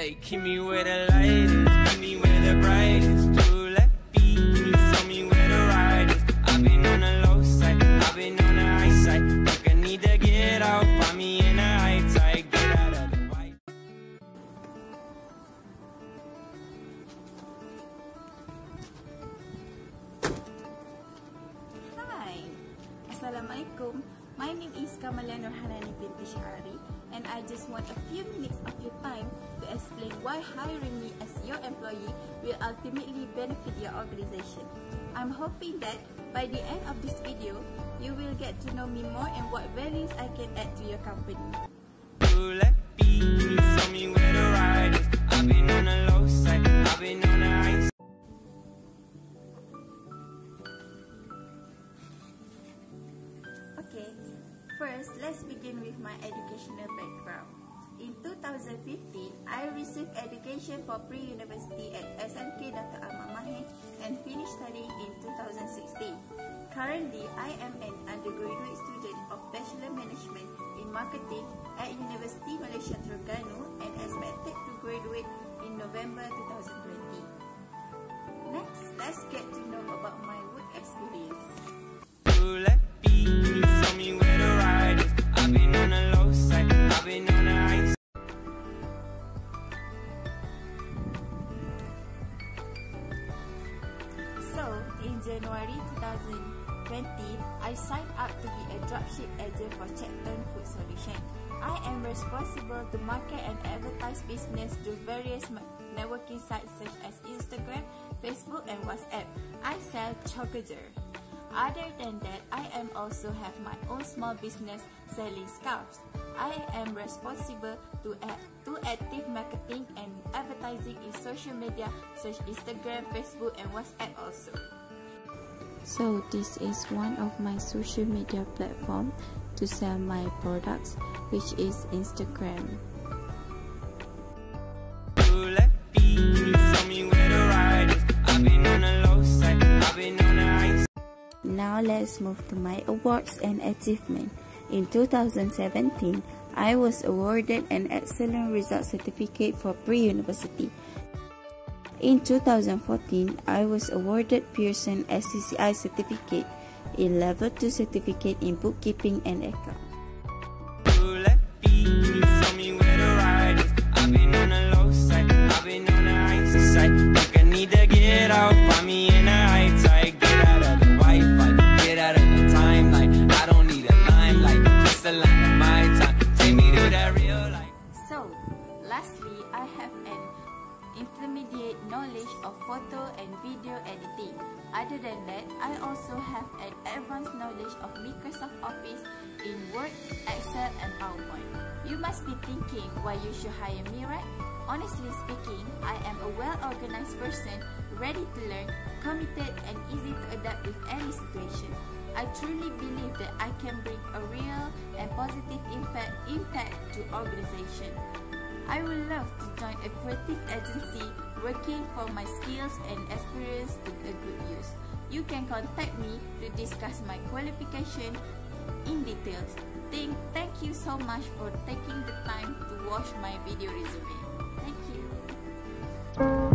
Hey, keep me where the light is, keep me where the bright is. Two left feet, can you show me where the ride is? I've been on the low side, I've been on the high side. Think I need to get out, find me in the high tide, get out of the white. Hi, Assalamualaikum. My name is Kamala Nurhanani binti Syahari and I just want a few minutes of your time to explain why hiring me as your employee will ultimately benefit your organization. I'm hoping that by the end of this video, you will get to know me more and what values I can add to your company. First let's begin with my educational background. In 2015, I received education for pre-university at SMK Dr. Ahmad Mahir and finished studying in 2016. Currently, I am an undergraduate student of Bachelor Management in Marketing at University Malaysia Terengganu and expected to graduate in November 2020. Next, let's get to know about my work experience. In January 2020, I signed up to be a dropship agent for Chapton Food Solution. I am responsible to market and advertise business through various networking sites such as Instagram, Facebook, and WhatsApp. I sell chocolate. Other than that, I am also have my own small business selling scarves. I am responsible to to active marketing and advertising in social media such Instagram, Facebook, and WhatsApp also. So this is one of my social media platform to sell my products which is Instagram. Now let's move to my awards and achievement. In 2017, I was awarded an excellent result certificate for pre-university. In 2014, I was awarded Pearson SCCI certificate, a level 2 certificate in bookkeeping and account. Knowledge of photo and video editing. Other than that, I also have an advanced knowledge of Microsoft Office in Word, Excel, and PowerPoint. You must be thinking why you should hire me, right? Honestly speaking, I am a well-organized person, ready to learn, committed, and easy to adapt with any situation. I truly believe that I can bring a real and positive impact, impact to organization. I would love to join a creative agency working for my skills and experience to a good use. You can contact me to discuss my qualification in details. Thank, thank you so much for taking the time to watch my video resume. Thank you.